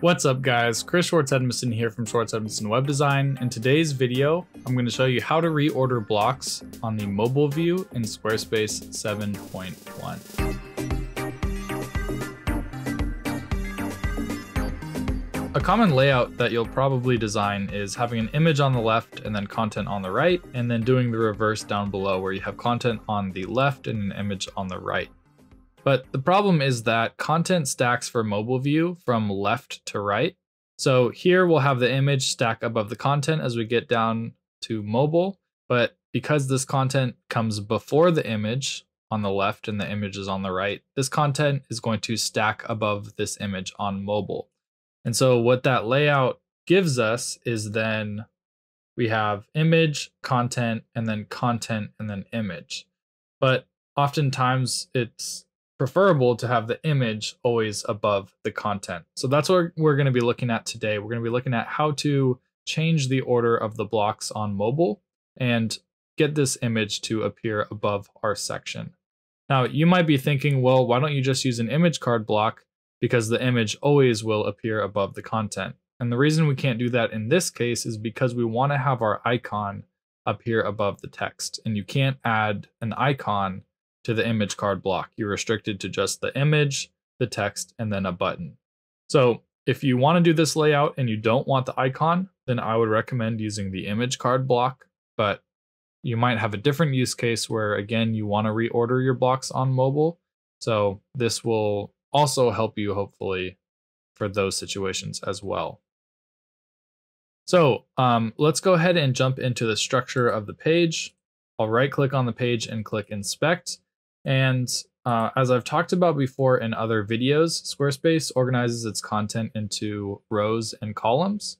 What's up guys, Chris Schwartz Edmisten here from Schwartz Edmisten Web Design. In today's video, I'm going to show you how to reorder blocks on the mobile view in Squarespace 7.1. A common layout that you'll probably design is having an image on the left and then content on the right, and then doing the reverse down below where you have content on the left and an image on the right. But the problem is that content stacks for mobile view from left to right. So here we'll have the image stack above the content as we get down to mobile. But because this content comes before the image on the left and the image is on the right, this content is going to stack above this image on mobile. And so what that layout gives us is then we have image, content, and then content, and then image. But oftentimes it's preferable to have the image always above the content. So that's what we're going to be looking at today. We're going to be looking at how to change the order of the blocks on mobile and get this image to appear above our section. Now, you might be thinking, well, why don't you just use an image card block because the image always will appear above the content. And the reason we can't do that in this case is because we want to have our icon appear above the text. And you can't add an icon to the image card block. You're restricted to just the image, the text, and then a button. So if you want to do this layout and you don't want the icon, then I would recommend using the image card block, but you might have a different use case where again, you want to reorder your blocks on mobile. So this will also help you hopefully for those situations as well. So um, let's go ahead and jump into the structure of the page. I'll right click on the page and click inspect. And uh, as I've talked about before in other videos, Squarespace organizes its content into rows and columns.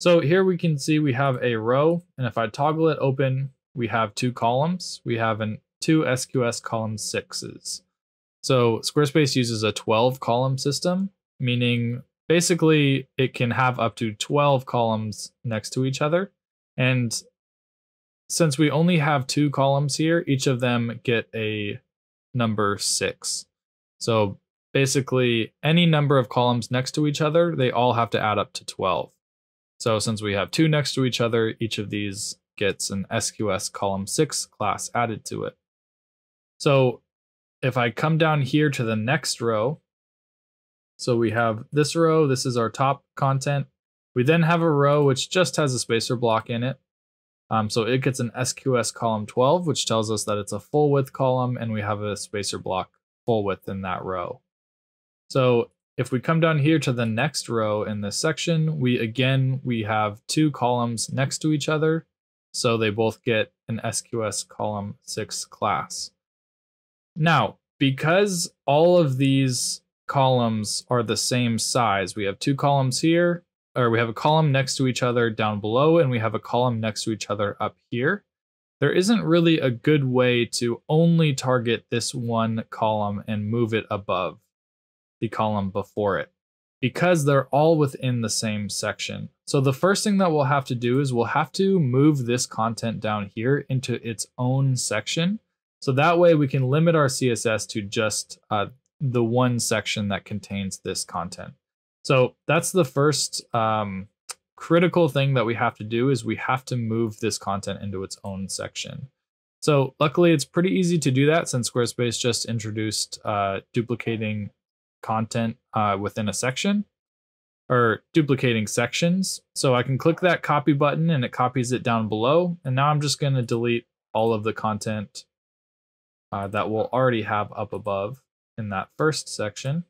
So here we can see we have a row, and if I toggle it open, we have two columns. We have an two SQS column sixes. So Squarespace uses a 12 column system, meaning basically it can have up to 12 columns next to each other. And since we only have two columns here, each of them get a number six. So basically, any number of columns next to each other, they all have to add up to 12. So since we have two next to each other, each of these gets an SQS column 6 class added to it. So if I come down here to the next row, so we have this row, this is our top content. We then have a row which just has a spacer block in it. Um, so it gets an SQS column 12, which tells us that it's a full width column and we have a spacer block full width in that row. So if we come down here to the next row in this section, we again, we have two columns next to each other. So they both get an SQS column 6 class. Now, because all of these columns are the same size, we have two columns here or we have a column next to each other down below and we have a column next to each other up here, there isn't really a good way to only target this one column and move it above the column before it because they're all within the same section. So the first thing that we'll have to do is we'll have to move this content down here into its own section. So that way we can limit our CSS to just uh, the one section that contains this content. So that's the first um, critical thing that we have to do is we have to move this content into its own section. So luckily it's pretty easy to do that since Squarespace just introduced uh, duplicating content uh, within a section or duplicating sections. So I can click that copy button and it copies it down below. And now I'm just going to delete all of the content uh, that we'll already have up above in that first section.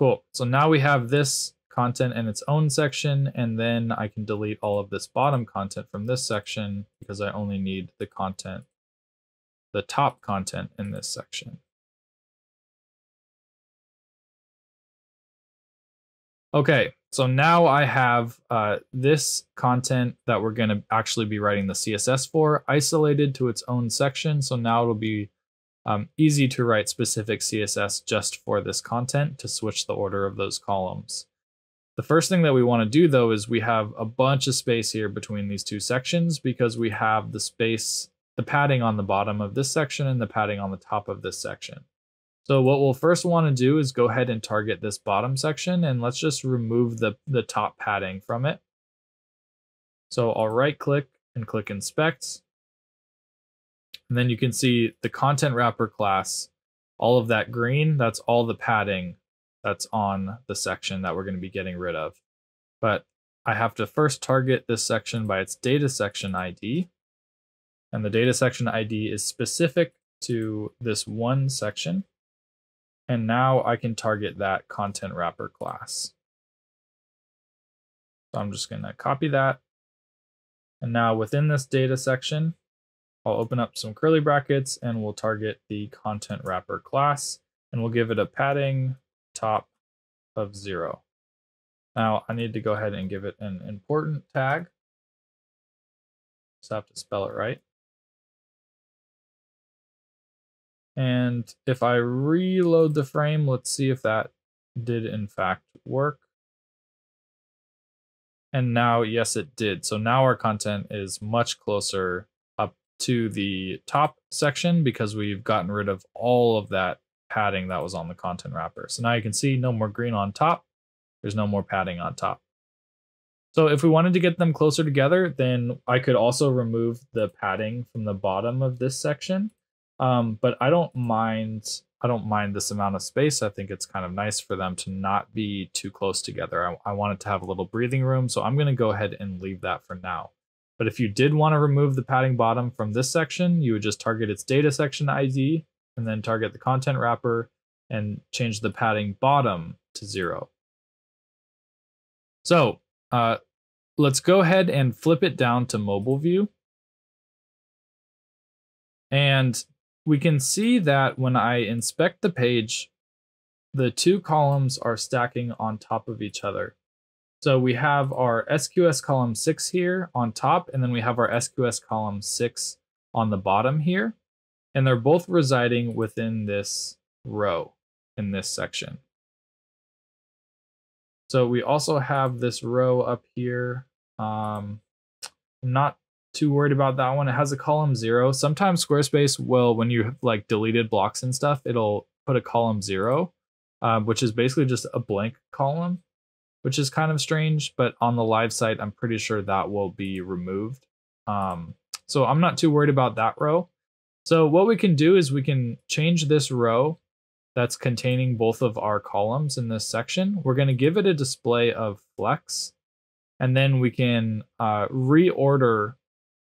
Cool. So now we have this content in its own section, and then I can delete all of this bottom content from this section because I only need the content, the top content in this section. Okay, so now I have uh, this content that we're going to actually be writing the CSS for isolated to its own section. So now it'll be um, easy to write specific CSS just for this content to switch the order of those columns. The first thing that we want to do though is we have a bunch of space here between these two sections because we have the space, the padding on the bottom of this section and the padding on the top of this section. So what we'll first want to do is go ahead and target this bottom section and let's just remove the, the top padding from it. So I'll right click and click inspect. And then you can see the content wrapper class, all of that green, that's all the padding that's on the section that we're going to be getting rid of. But I have to first target this section by its data section ID. And the data section ID is specific to this one section. And now I can target that content wrapper class. So I'm just going to copy that. And now within this data section, I'll open up some curly brackets and we'll target the content wrapper class and we'll give it a padding top of zero. Now I need to go ahead and give it an important tag. Just have to spell it right. And if I reload the frame, let's see if that did in fact work. And now, yes, it did. So now our content is much closer to the top section because we've gotten rid of all of that padding that was on the content wrapper. So now you can see no more green on top. There's no more padding on top. So if we wanted to get them closer together, then I could also remove the padding from the bottom of this section. Um, but I don't mind I don't mind this amount of space. I think it's kind of nice for them to not be too close together. I, I want it to have a little breathing room, so I'm going to go ahead and leave that for now. But if you did want to remove the padding bottom from this section, you would just target its data section ID and then target the content wrapper and change the padding bottom to zero. So uh, let's go ahead and flip it down to mobile view. And we can see that when I inspect the page, the two columns are stacking on top of each other. So we have our SQS column 6 here on top, and then we have our SQS column 6 on the bottom here. And they're both residing within this row in this section. So we also have this row up here. Um, I'm not too worried about that one. It has a column zero. Sometimes Squarespace will, when you have like deleted blocks and stuff, it'll put a column zero, um, which is basically just a blank column, which is kind of strange. But on the live site, I'm pretty sure that will be removed. Um, so I'm not too worried about that row. So what we can do is we can change this row that's containing both of our columns in this section. We're going to give it a display of flex, and then we can uh, reorder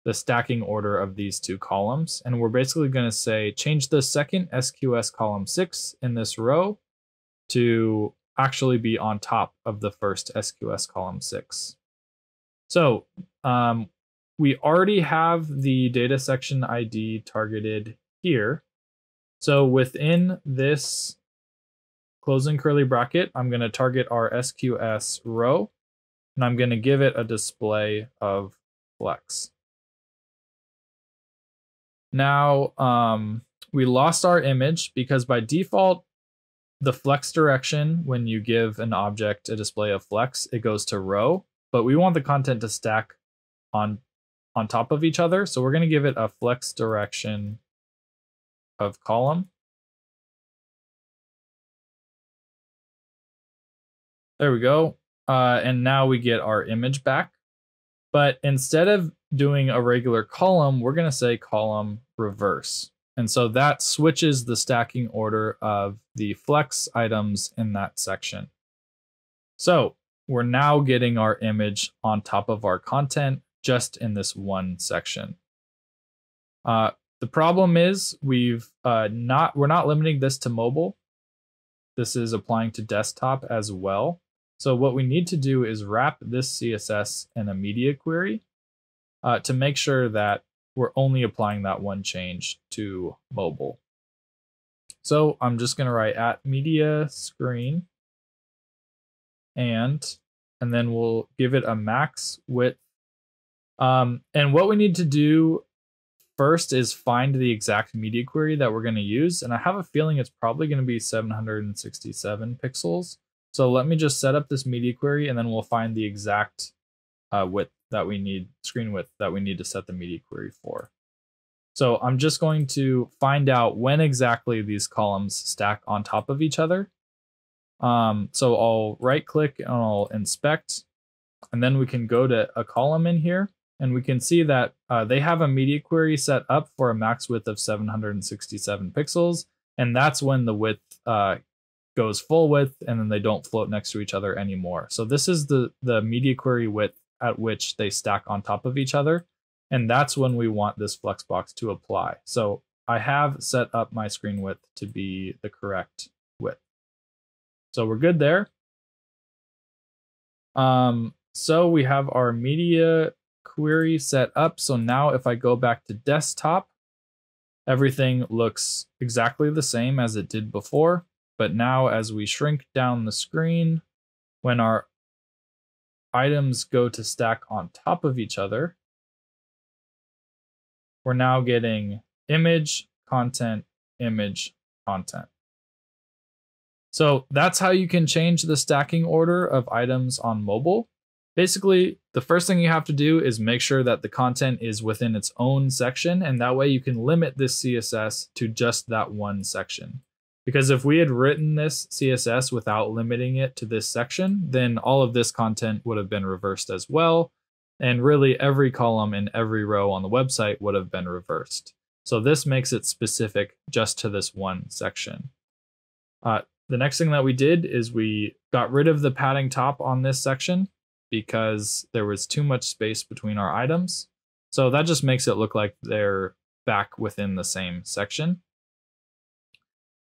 the stacking order of these two columns. And we're basically going to say change the second SQS column 6 in this row to actually be on top of the first SQS column 6. So um, we already have the data section ID targeted here. So within this closing curly bracket, I'm going to target our SQS row, and I'm going to give it a display of flex. Now, um, we lost our image because by default, the flex direction, when you give an object a display of flex, it goes to row, but we want the content to stack on, on top of each other. So we're going to give it a flex direction of column. There we go. Uh, and now we get our image back. But instead of doing a regular column, we're going to say column reverse. And so that switches the stacking order of the flex items in that section. So we're now getting our image on top of our content just in this one section. Uh, the problem is we've uh, not we're not limiting this to mobile. This is applying to desktop as well. So what we need to do is wrap this CSS in a media query uh, to make sure that we're only applying that one change to mobile. So I'm just going to write at media screen and and then we'll give it a max width. Um, and what we need to do first is find the exact media query that we're going to use. And I have a feeling it's probably going to be 767 pixels. So let me just set up this media query and then we'll find the exact uh, width that we need, screen width that we need to set the media query for. So I'm just going to find out when exactly these columns stack on top of each other. Um, so I'll right click and I'll inspect, and then we can go to a column in here and we can see that uh, they have a media query set up for a max width of 767 pixels. And that's when the width uh, goes full width and then they don't float next to each other anymore. So this is the, the media query width at which they stack on top of each other. And that's when we want this flexbox to apply. So I have set up my screen width to be the correct width. So we're good there. Um, so we have our media query set up. So now if I go back to desktop, everything looks exactly the same as it did before. But now as we shrink down the screen, when our items go to stack on top of each other, we're now getting image, content, image, content. So that's how you can change the stacking order of items on mobile. Basically, the first thing you have to do is make sure that the content is within its own section, and that way you can limit this CSS to just that one section. Because if we had written this CSS without limiting it to this section, then all of this content would have been reversed as well. And really every column in every row on the website would have been reversed. So this makes it specific just to this one section. Uh, the next thing that we did is we got rid of the padding top on this section because there was too much space between our items. So that just makes it look like they're back within the same section.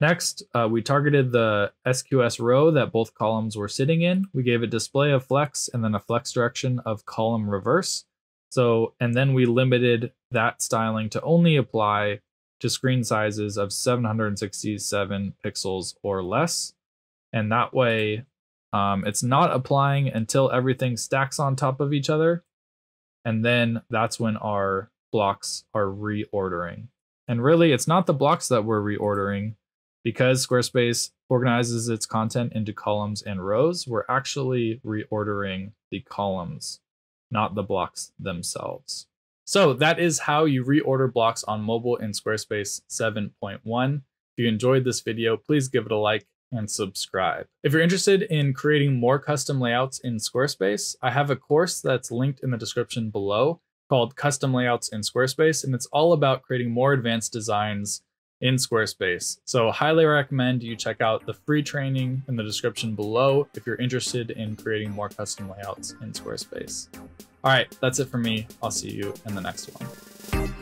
Next, uh, we targeted the SQS row that both columns were sitting in. We gave a display of flex and then a flex direction of column reverse. So, and then we limited that styling to only apply to screen sizes of 767 pixels or less. And that way, um, it's not applying until everything stacks on top of each other. And then that's when our blocks are reordering. And really, it's not the blocks that we're reordering, because Squarespace organizes its content into columns and rows, we're actually reordering the columns, not the blocks themselves. So that is how you reorder blocks on mobile in Squarespace 7.1. If you enjoyed this video, please give it a like and subscribe. If you're interested in creating more custom layouts in Squarespace, I have a course that's linked in the description below called Custom Layouts in Squarespace, and it's all about creating more advanced designs in Squarespace. So highly recommend you check out the free training in the description below if you're interested in creating more custom layouts in Squarespace. All right, that's it for me. I'll see you in the next one.